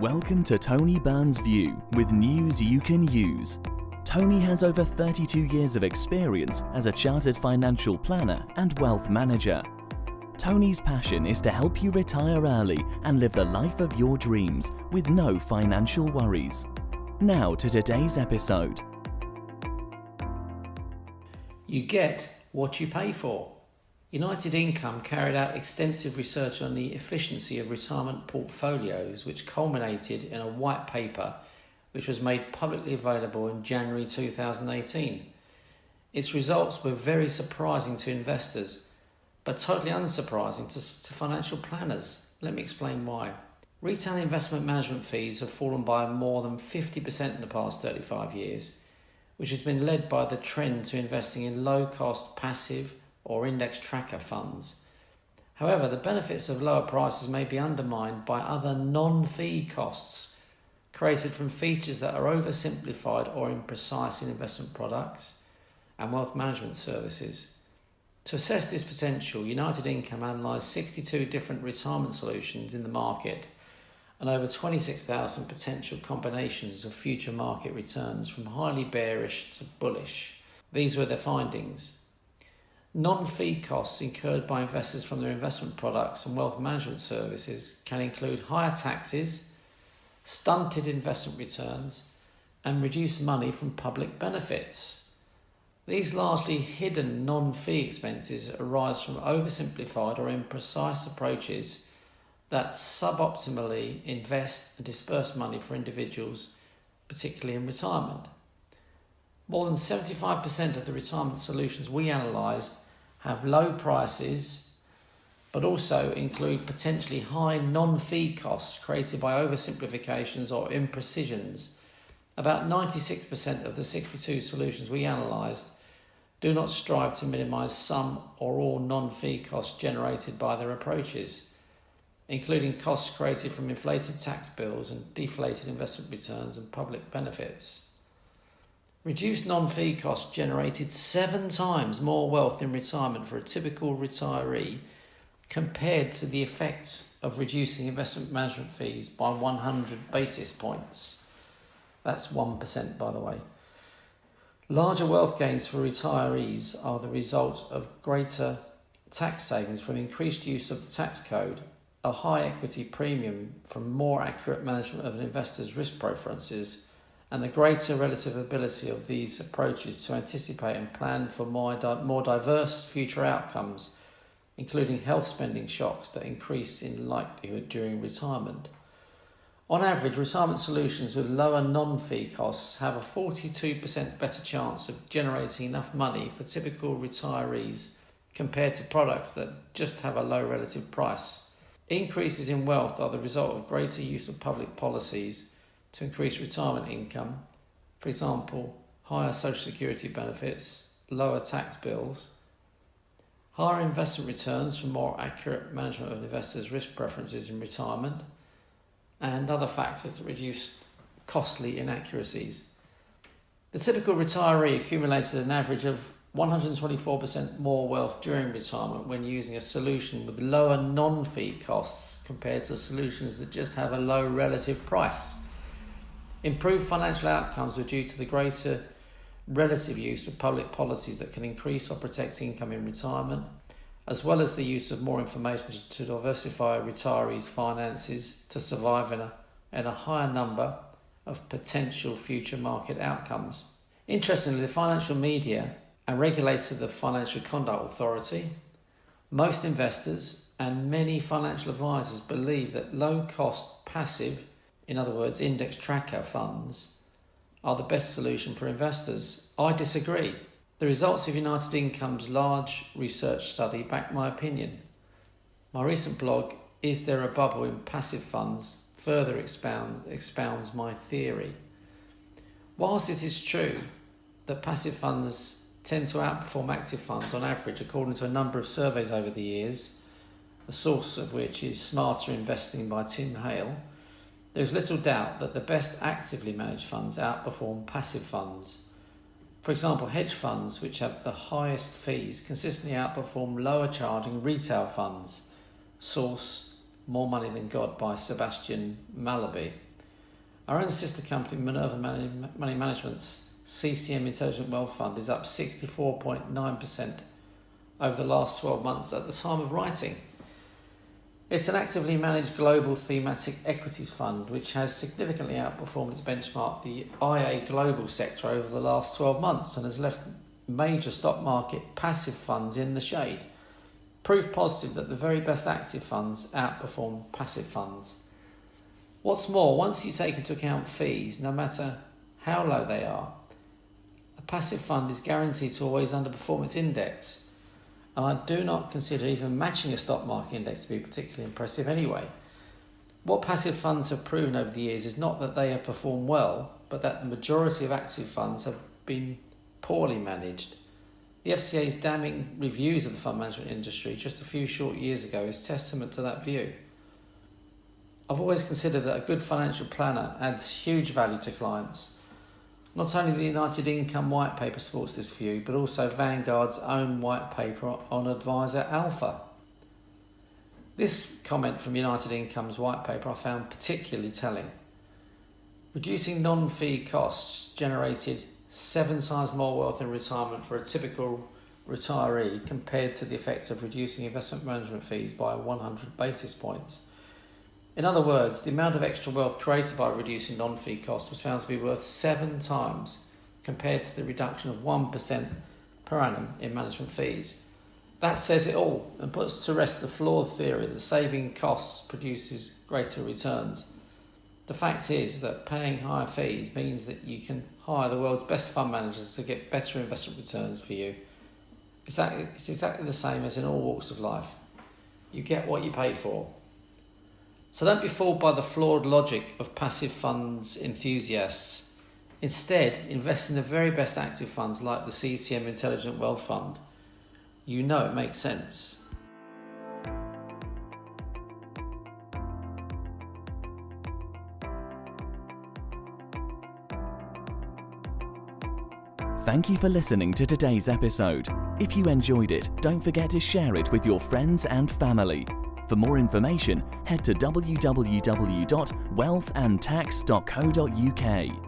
Welcome to Tony Byrne's View with news you can use. Tony has over 32 years of experience as a chartered financial planner and wealth manager. Tony's passion is to help you retire early and live the life of your dreams with no financial worries. Now to today's episode. You get what you pay for. United Income carried out extensive research on the efficiency of retirement portfolios, which culminated in a white paper which was made publicly available in January 2018. Its results were very surprising to investors, but totally unsurprising to, to financial planners. Let me explain why. Retail investment management fees have fallen by more than 50% in the past 35 years, which has been led by the trend to investing in low cost passive or index tracker funds. However, the benefits of lower prices may be undermined by other non fee costs created from features that are oversimplified or imprecise in investment products and wealth management services. To assess this potential, United Income analysed 62 different retirement solutions in the market and over 26,000 potential combinations of future market returns from highly bearish to bullish. These were their findings. Non fee costs incurred by investors from their investment products and wealth management services can include higher taxes, stunted investment returns, and reduced money from public benefits. These largely hidden non fee expenses arise from oversimplified or imprecise approaches that suboptimally invest and disperse money for individuals, particularly in retirement. More than 75% of the retirement solutions we analysed have low prices, but also include potentially high non fee costs created by oversimplifications or imprecisions. About 96% of the 62 solutions we analysed do not strive to minimise some or all non fee costs generated by their approaches, including costs created from inflated tax bills and deflated investment returns and public benefits. Reduced non fee costs generated seven times more wealth in retirement for a typical retiree compared to the effects of reducing investment management fees by 100 basis points. That's 1%, by the way. Larger wealth gains for retirees are the result of greater tax savings from increased use of the tax code, a high equity premium from more accurate management of an investor's risk preferences and the greater relative ability of these approaches to anticipate and plan for more, di- more diverse future outcomes, including health spending shocks that increase in likelihood during retirement. On average, retirement solutions with lower non fee costs have a 42% better chance of generating enough money for typical retirees compared to products that just have a low relative price. Increases in wealth are the result of greater use of public policies to increase retirement income, for example, higher social security benefits, lower tax bills, higher investment returns from more accurate management of investors' risk preferences in retirement, and other factors that reduce costly inaccuracies. The typical retiree accumulated an average of 124% more wealth during retirement when using a solution with lower non fee costs compared to solutions that just have a low relative price. Improved financial outcomes were due to the greater relative use of public policies that can increase or protect income in retirement, as well as the use of more information to diversify retirees' finances to survive in a, in a higher number of potential future market outcomes. Interestingly, the financial media and regulator of the Financial Conduct Authority, most investors and many financial advisors believe that low cost passive in other words, index tracker funds, are the best solution for investors. I disagree. The results of United Income's large research study back my opinion. My recent blog, Is There a Bubble in Passive Funds, further expound, expounds my theory. Whilst it is true that passive funds tend to outperform active funds on average, according to a number of surveys over the years, the source of which is Smarter Investing by Tim Hale there is little doubt that the best actively managed funds outperform passive funds. For example, hedge funds, which have the highest fees, consistently outperform lower charging retail funds. Source More Money Than God by Sebastian Mallaby. Our own sister company, Minerva Money Management's CCM Intelligent Wealth Fund, is up 64.9% over the last 12 months at the time of writing. It's an actively managed global thematic equities fund which has significantly outperformed its benchmark, the IA global sector, over the last 12 months and has left major stock market passive funds in the shade. Proof positive that the very best active funds outperform passive funds. What's more, once you take into account fees, no matter how low they are, a passive fund is guaranteed to always underperform its index and I do not consider even matching a stock market index to be particularly impressive anyway. What passive funds have proven over the years is not that they have performed well, but that the majority of active funds have been poorly managed. The FCA's damning reviews of the fund management industry just a few short years ago is testament to that view. I've always considered that a good financial planner adds huge value to clients not only the United Income white paper supports this view, but also Vanguard's own white paper on Advisor Alpha. This comment from United Income's white paper I found particularly telling. Reducing non fee costs generated seven times more wealth in retirement for a typical retiree compared to the effect of reducing investment management fees by 100 basis points. In other words, the amount of extra wealth created by reducing non fee costs was found to be worth seven times compared to the reduction of 1% per annum in management fees. That says it all and puts to rest the flawed theory that saving costs produces greater returns. The fact is that paying higher fees means that you can hire the world's best fund managers to get better investment returns for you. It's exactly, the same as in all walks of life. You get what you pay for. So don't be fooled by the flawed logic of passive funds enthusiasts. Instead, invest in the very best active funds like the CCM Intelligent Wealth Fund. You know it makes sense. Thank you for listening to today's episode. If you enjoyed it, don't forget to share it with your friends and family. For more information, head to www.wealthandtax.co.uk.